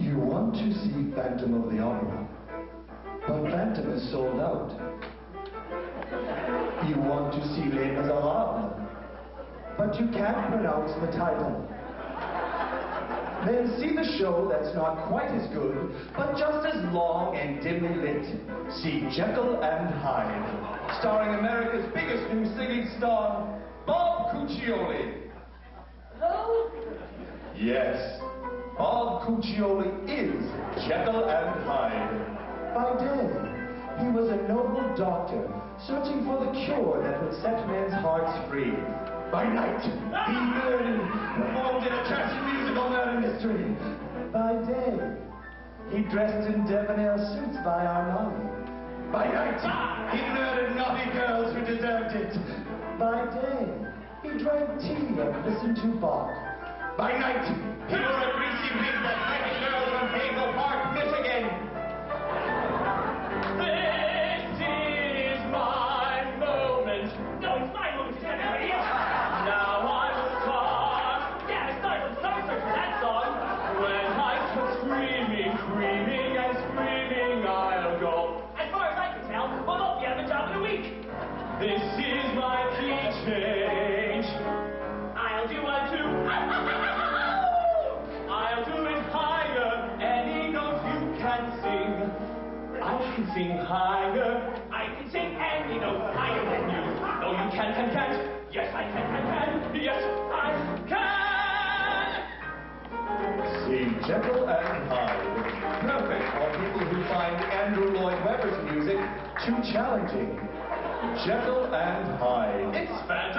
You want to see Phantom of the Opera, but Phantom is sold out. You want to see Les Miserables, but you can't pronounce the title. Then see the show that's not quite as good, but just as long and dimly lit. See Jekyll and Hyde, starring America's biggest new singing star, Bob Cuccioli. Who? Yes, Bob Cuccioli is Jekyll and Hyde. By day, he was a noble doctor searching for the cure that would set men's hearts free. By night, he murdered, performed in a trashy musical murder mystery. By day, he dressed in debonair suits by Armani. By night, he murdered naughty girls who deserved it. By day, he drank tea and listened to Bach. By night, he wore a greasy wig screaming, screaming, and screaming, I'll go. As far as I can tell, we'll both be out of a job in a week. This is my key change. I'll do one too. I'll do it higher. Any note you can sing. I can sing higher. I can sing any note higher than you. No, you can, can, can't. Yes, I can, can, can. Yes, Jekyll and Hyde. Perfect for people who find Andrew Lloyd Webber's music too challenging. Gentle and high. It's Light.